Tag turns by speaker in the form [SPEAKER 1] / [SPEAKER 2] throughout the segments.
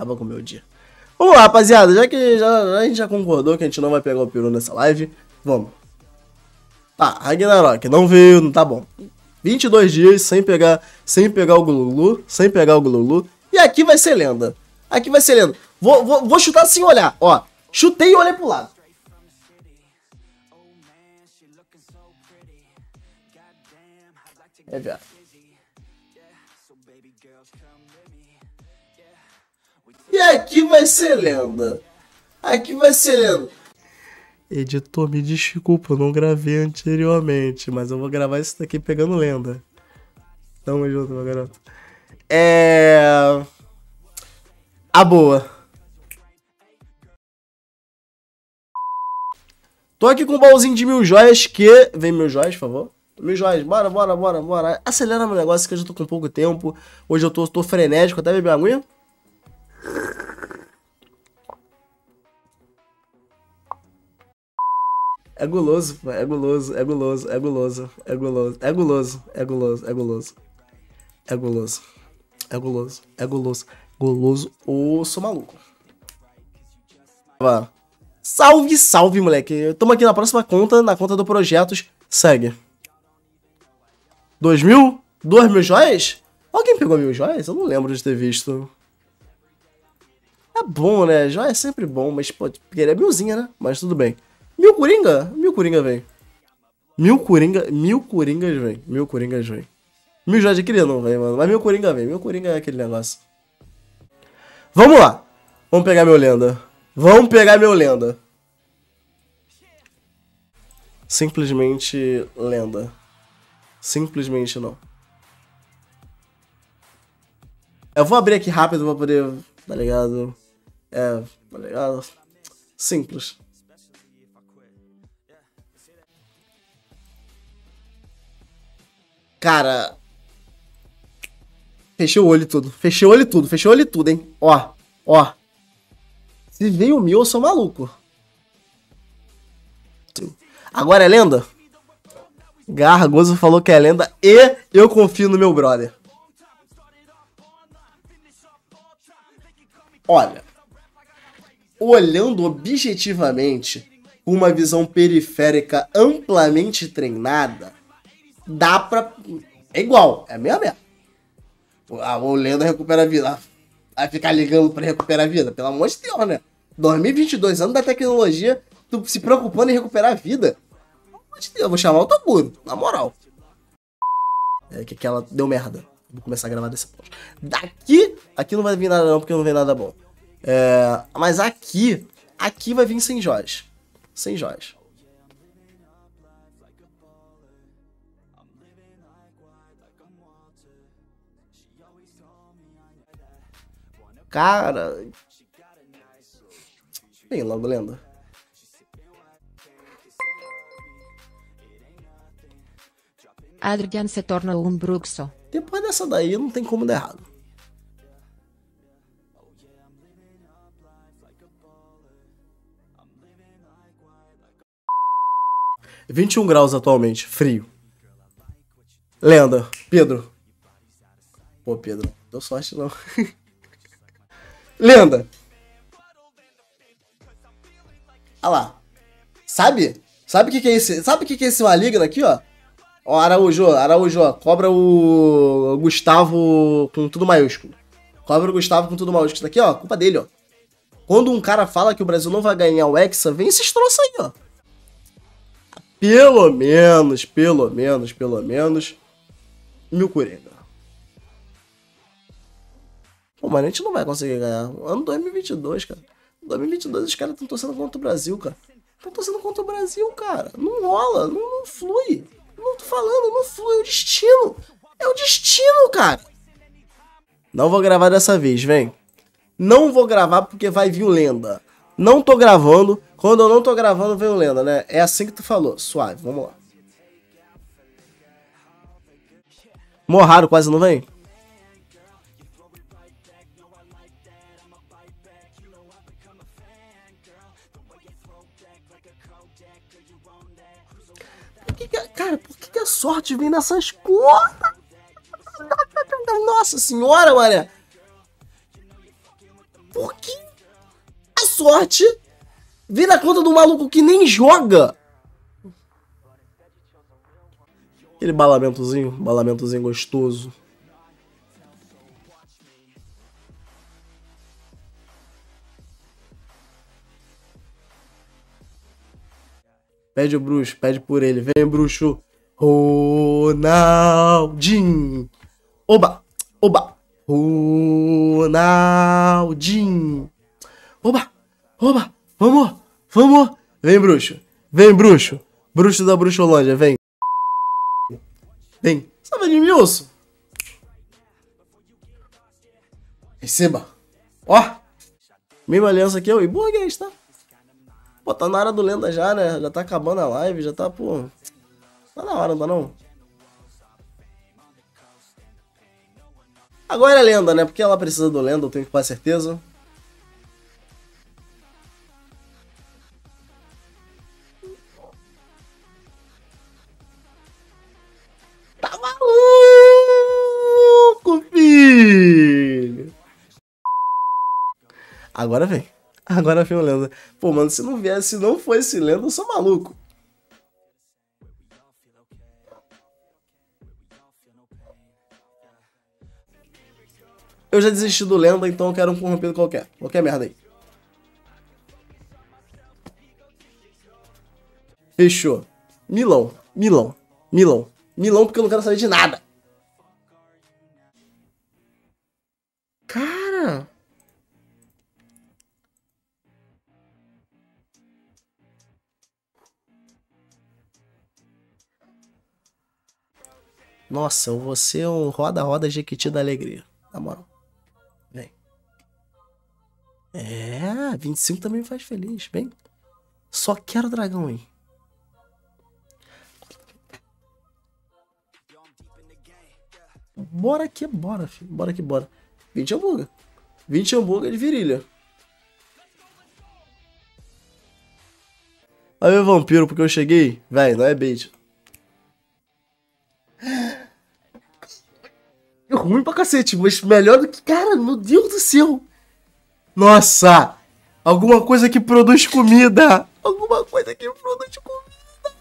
[SPEAKER 1] Acaba com o meu dia. Vamos lá, rapaziada. Já que já, a gente já concordou que a gente não vai pegar o peru nessa live, vamos. Tá, Ragnarok, não veio, não tá bom. 22 dias sem pegar, sem pegar o Glulu, sem pegar o Glulu. E aqui vai ser lenda. Aqui vai ser lenda. Vou, vou, vou chutar sem olhar, ó. Chutei e olhei pro lado. É, viado. E aqui vai ser lenda. Aqui vai ser lenda. Editor, me desculpa, eu não gravei anteriormente, mas eu vou gravar isso daqui pegando lenda. Tamo junto, meu garoto. É. A boa. Tô aqui com um baúzinho de mil joias que. Vem mil joias, por favor. Mil joias, bora, bora, bora, bora. Acelera meu negócio que eu já tô com pouco tempo. Hoje eu tô, tô frenético, até beber aguinha. É guloso, é guloso, é guloso, é guloso, é guloso, é guloso, é guloso, é guloso. É guloso. É guloso, é guloso. Goloso, ô, sou maluco. Salve, salve, moleque. Tamo aqui na próxima conta, na conta do Projetos. Segue. Dois mil? Dois mil joias? Alguém pegou mil joias? Eu não lembro de ter visto. É bom, né? Joia é sempre bom, mas pode querer milzinha, né? Mas tudo bem. Mil Coringa? Mil Coringa vem. Mil Coringa, mil Coringas vem. Mil Coringas vem. Mil Jorge queria não vem, mano. Mas mil Coringa vem. Mil Coringa é aquele negócio. Vamos lá. Vamos pegar meu lenda. Vamos pegar meu lenda. Simplesmente lenda. Simplesmente não. Eu vou abrir aqui rápido pra poder. Tá ligado? É, tá ligado? Simples. Cara. Fechei o olho tudo. Fechei o olho tudo. Fechei o olho tudo, hein? Ó. Ó. Se veio mil, eu sou maluco. Agora é lenda? Gargoso falou que é lenda e eu confio no meu brother. Olha, olhando objetivamente, uma visão periférica amplamente treinada, dá pra. É igual, é a mesma merda. Ah, o Lenda recupera a vida. Vai ficar ligando pra recuperar a vida? Pelo amor de Deus, né? 2022, ano da tecnologia, tu se preocupando em recuperar a vida? Pelo amor de Deus, eu vou chamar o Toguro, na moral. É que aquela deu merda. Vou começar a gravar desse ponto. Daqui, aqui não vai vir nada não, porque não vem nada bom. É, mas aqui, aqui vai vir sem joias. Sem joias. Cara. Vem logo, lenda.
[SPEAKER 2] Adrian se torna um bruxo.
[SPEAKER 1] Depois dessa daí, não tem como dar errado. Vinte e um graus atualmente, frio. Lenda, Pedro. Pô, Pedro, deu sorte não. Lenda. Olha lá. Sabe? Sabe o que, que é esse? Sabe o que, que é esse maligno aqui, ó? Ó, Araújo, Araújo, ó, cobra o Gustavo com tudo maiúsculo. Cobra o Gustavo com tudo maiúsculo. Isso daqui, ó, culpa dele, ó. Quando um cara fala que o Brasil não vai ganhar o Hexa, vem esses troços aí, ó. Pelo menos, pelo menos, pelo menos, mil Coringa. Pô, mas a gente não vai conseguir ganhar. Ano 2022, cara. 2022 os caras estão torcendo contra o Brasil, cara. Estão torcendo contra o Brasil, cara. Não rola, não, não flui. Não tô falando, não flui. É o destino. É o destino, cara. Não vou gravar dessa vez, vem. Não vou gravar porque vai vir o lenda. Não tô gravando. Quando eu não tô gravando, vem o lenda, né? É assim que tu falou. Suave, vamos lá. Morraro quase não vem? A sorte vem nessas contas? Nossa senhora, mané. sorte, vem na conta do maluco que nem joga. Aquele balamentozinho, balamentozinho gostoso. Pede o bruxo, pede por ele. Vem, bruxo. Ronaldinho. Oba, oba. Ronaldinho. Oba, oba. Vamos, vamos. Vem, bruxo. Vem, bruxo. Bruxo da Bruxolândia, vem. Vem. Sabe de osso? Receba. Ó. Mesma aliança aqui, ó. E burguês, tá? Pô, tá na hora do lenda já, né? Já tá acabando a live, já tá, pô. Tá na hora, não tá não? Agora é lenda, né? Porque ela precisa do lenda, eu tenho que ter certeza. Tá maluco, filho! Agora vem. Agora vem o lenda. Pô, mano, se não viesse, se não fosse lenda, eu sou maluco. Eu já desisti do lenda, então eu quero um corrompido qualquer. Qualquer merda aí. Fechou. Milão, Milão, Milão. Milão porque eu não quero saber de nada. Cara... Nossa, eu vou ser um roda-roda Jequiti da alegria. Na moral. É, 25 também me faz feliz. Vem. Só quero dragão aí. Bora que bora, filho. Bora que bora. 20 hambúrguer. 20 hambúrguer de virilha. Aí o vampiro, porque eu cheguei. Véi, não é bait. É ruim pra cacete, mas melhor do que. Cara, meu Deus do céu! Nossa! Alguma coisa que produz comida! Alguma coisa que produz comida!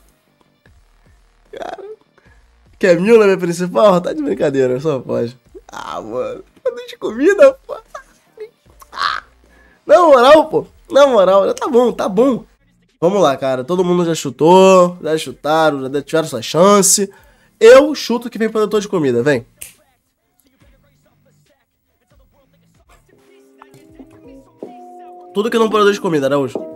[SPEAKER 1] Cara. Quer mil na minha principal? Tá de brincadeira, só pode. Ah, mano. Produz comida, pô. Ah. Na moral, pô. Na moral, já tá bom, tá bom. Vamos lá, cara. Todo mundo já chutou, já chutaram, já tiveram sua chance. Eu chuto que vem produtor de comida, vem. Tudo que não produz comida, Araújo.